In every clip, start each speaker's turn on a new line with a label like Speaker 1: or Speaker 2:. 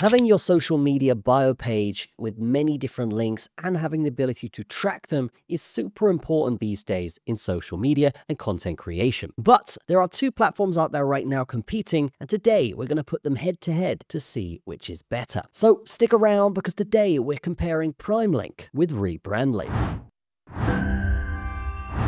Speaker 1: Having your social media bio page with many different links and having the ability to track them is super important these days in social media and content creation. But there are two platforms out there right now competing, and today we're going to put them head to head to see which is better. So stick around because today we're comparing PrimeLink with Rebrandly.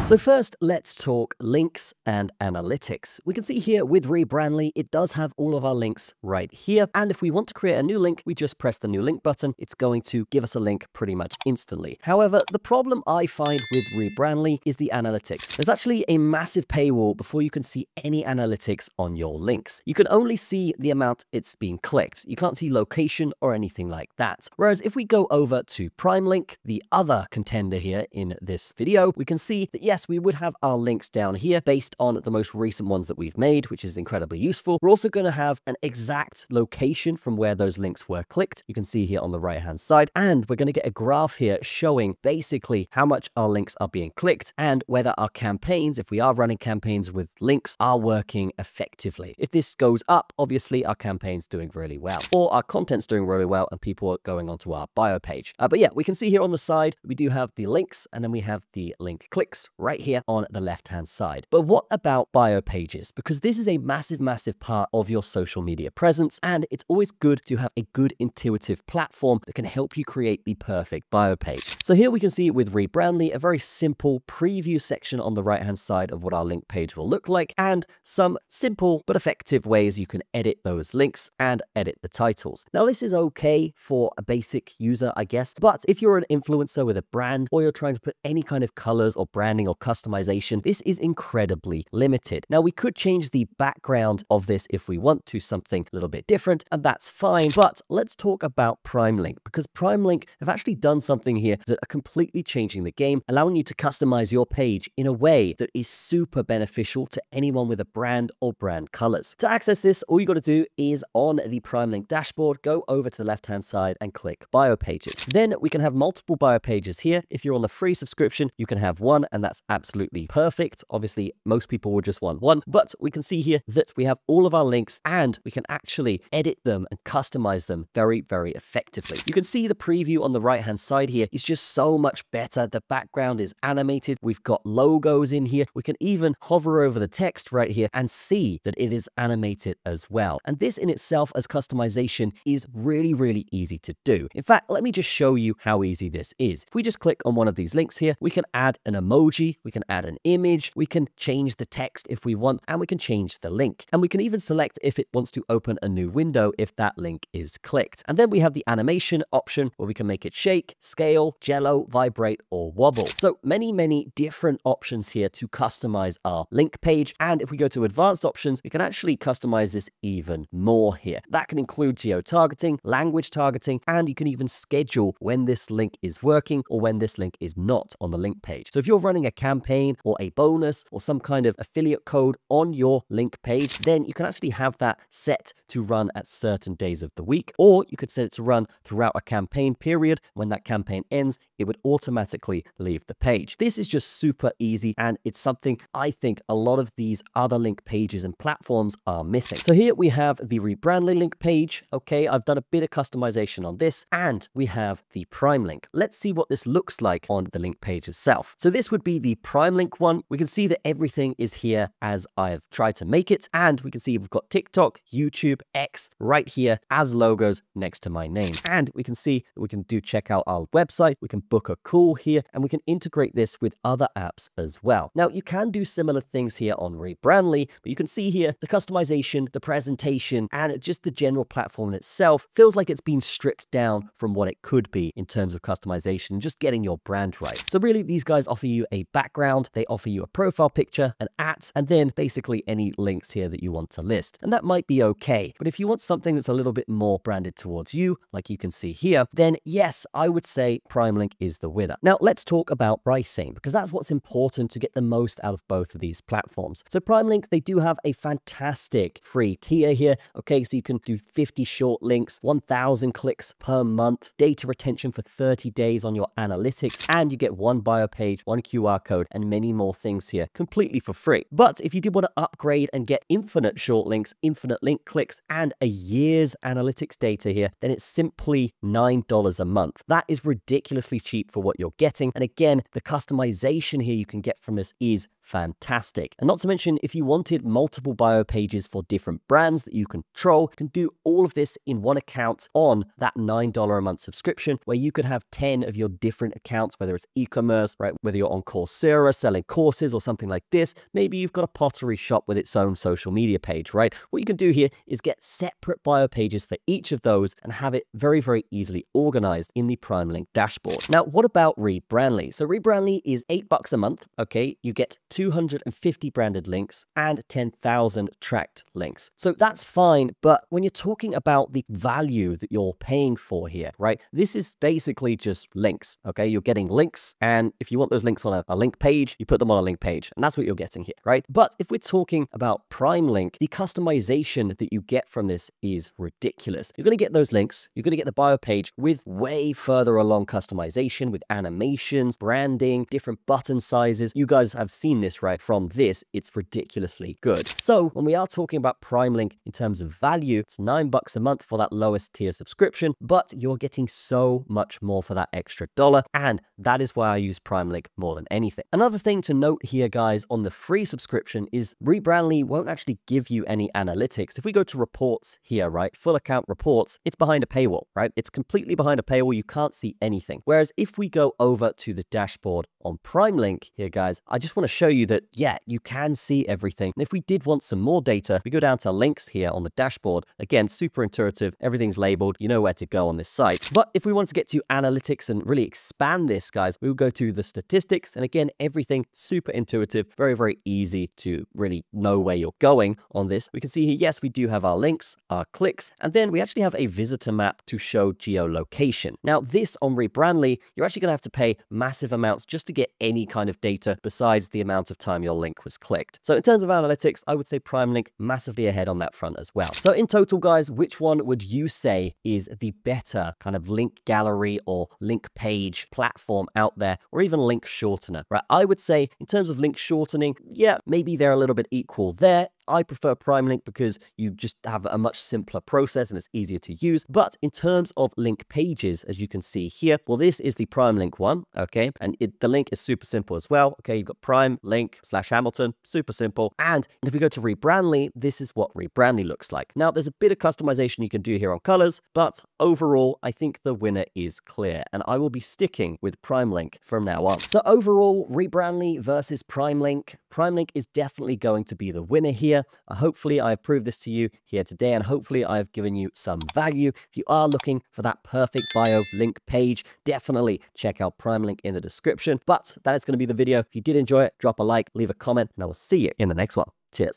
Speaker 1: So first, let's talk links and analytics. We can see here with Rebrandly, it does have all of our links right here. And if we want to create a new link, we just press the new link button. It's going to give us a link pretty much instantly. However, the problem I find with Rebrandly is the analytics. There's actually a massive paywall before you can see any analytics on your links. You can only see the amount it's being clicked. You can't see location or anything like that. Whereas if we go over to PrimeLink, the other contender here in this video, we can see that yes, we would have our links down here based on the most recent ones that we've made, which is incredibly useful. We're also going to have an exact location from where those links were clicked. You can see here on the right hand side, and we're going to get a graph here showing basically how much our links are being clicked and whether our campaigns, if we are running campaigns with links, are working effectively. If this goes up, obviously our campaign's doing really well, or our content's doing really well and people are going onto our bio page. Uh, but yeah, we can see here on the side, we do have the links and then we have the link clicks right here on the left-hand side. But what about bio pages? Because this is a massive, massive part of your social media presence, and it's always good to have a good intuitive platform that can help you create the perfect bio page. So here we can see with Rebrandly, a very simple preview section on the right-hand side of what our link page will look like, and some simple but effective ways you can edit those links and edit the titles. Now, this is okay for a basic user, I guess, but if you're an influencer with a brand, or you're trying to put any kind of colors or branding or customization, this is incredibly limited. Now, we could change the background of this if we want to something a little bit different, and that's fine. But let's talk about PrimeLink, because PrimeLink have actually done something here that are completely changing the game, allowing you to customize your page in a way that is super beneficial to anyone with a brand or brand colors. To access this, all you got to do is on the PrimeLink dashboard, go over to the left-hand side and click Bio Pages. Then we can have multiple bio pages here. If you're on the free subscription, you can have one, and that's absolutely perfect. Obviously, most people would just want one, but we can see here that we have all of our links and we can actually edit them and customize them very, very effectively. You can see the preview on the right-hand side here is just so much better. The background is animated. We've got logos in here. We can even hover over the text right here and see that it is animated as well. And this in itself as customization is really, really easy to do. In fact, let me just show you how easy this is. If we just click on one of these links here, we can add an emoji, we can add an image, we can change the text if we want, and we can change the link. And we can even select if it wants to open a new window if that link is clicked. And then we have the animation option where we can make it shake, scale, jello, vibrate, or wobble. So many, many different options here to customize our link page. And if we go to advanced options, we can actually customize this even more here. That can include geo-targeting, language targeting, and you can even schedule when this link is working or when this link is not on the link page. So if you're running a campaign or a bonus or some kind of affiliate code on your link page, then you can actually have that set to run at certain days of the week, or you could set it to run throughout a campaign period. When that campaign ends, it would automatically leave the page. This is just super easy, and it's something I think a lot of these other link pages and platforms are missing. So here we have the Rebrandly link page. Okay, I've done a bit of customization on this, and we have the Prime link. Let's see what this looks like on the link page itself. So this would be the Prime link one. We can see that everything is here as I've tried to make it, and we can see we've got TikTok, YouTube, X right here as logos next to my name. And we can see that we can do check out our website, we can book a call here, and we can integrate this with other apps as well. Now, you can do similar things here on Rebrandly, but you can see here the customization, the presentation, and just the general platform itself feels like it's been stripped down from what it could be in terms of customization just getting your brand right. So really, these guys offer you a background, they offer you a profile picture, an at, and then basically any links here that you want to list. And that might be okay. But if you want something that's a little bit more branded towards you, like you can see here, then yes, I would say PrimeLink is the winner. Now let's talk about pricing because that's what's important to get the most out of both of these platforms. So PrimeLink, they do have a fantastic free tier here. Okay, so you can do 50 short links, 1000 clicks per month, data retention for 30 days on your analytics, and you get one bio page, one QR QR code, and many more things here completely for free. But if you did want to upgrade and get infinite short links, infinite link clicks, and a year's analytics data here, then it's simply $9 a month. That is ridiculously cheap for what you're getting. And again, the customization here you can get from this is fantastic. And not to mention, if you wanted multiple bio pages for different brands that you control, you can do all of this in one account on that $9 a month subscription, where you could have 10 of your different accounts, whether it's e-commerce, right? Whether you're on Coursera selling courses or something like this, maybe you've got a pottery shop with its own social media page, right? What you can do here is get separate bio pages for each of those and have it very, very easily organized in the PrimeLink dashboard. Now, what about Rebrandly? So Rebrandly is eight bucks a month, okay? You get 250 branded links and 10,000 tracked links. So that's fine, but when you're talking about the value that you're paying for here, right? This is basically just links, okay? You're getting links, and if you want those links on a, a link page, you put them on a link page, and that's what you're getting here, right? But if we're talking about Prime Link, the customization that you get from this is ridiculous. You're going to get those links, you're going to get the bio page with way further along customization with animations, branding, different button sizes. You guys have seen this this right from this, it's ridiculously good. So when we are talking about PrimeLink in terms of value, it's nine bucks a month for that lowest tier subscription, but you're getting so much more for that extra dollar. And that is why I use PrimeLink more than anything. Another thing to note here, guys, on the free subscription is Rebrandly won't actually give you any analytics. If we go to reports here, right, full account reports, it's behind a paywall, right? It's completely behind a paywall. You can't see anything. Whereas if we go over to the dashboard on PrimeLink here, guys, I just want to show you that, yeah, you can see everything. And if we did want some more data, we go down to links here on the dashboard. Again, super intuitive. Everything's labeled. You know where to go on this site. But if we wanted to get to analytics and really expand this, guys, we will go to the statistics. And again, everything super intuitive, very, very easy to really know where you're going on this. We can see here, yes, we do have our links, our clicks, and then we actually have a visitor map to show geolocation. Now, this on Rebrandly, you're actually going to have to pay massive amounts just to get any kind of data besides the amount of time your link was clicked. So in terms of analytics, I would say PrimeLink massively ahead on that front as well. So in total, guys, which one would you say is the better kind of link gallery or link page platform out there, or even link shortener, right? I would say in terms of link shortening, yeah, maybe they're a little bit equal there. I prefer PrimeLink because you just have a much simpler process and it's easier to use. But in terms of link pages, as you can see here, well, this is the PrimeLink one, okay? And it, the link is super simple as well. Okay, you've got Prime link slash Hamilton, super simple. And if we go to Rebrandly, this is what Rebrandly looks like. Now, there's a bit of customization you can do here on colors, but overall, I think the winner is clear. And I will be sticking with PrimeLink from now on. So overall, Rebrandly versus PrimeLink. PrimeLink is definitely going to be the winner here. Uh, hopefully I've proved this to you here today and hopefully I've given you some value. If you are looking for that perfect bio link page, definitely check out PrimeLink in the description. But that is going to be the video. If you did enjoy it, drop a like, leave a comment, and I will see you in the next one. Cheers.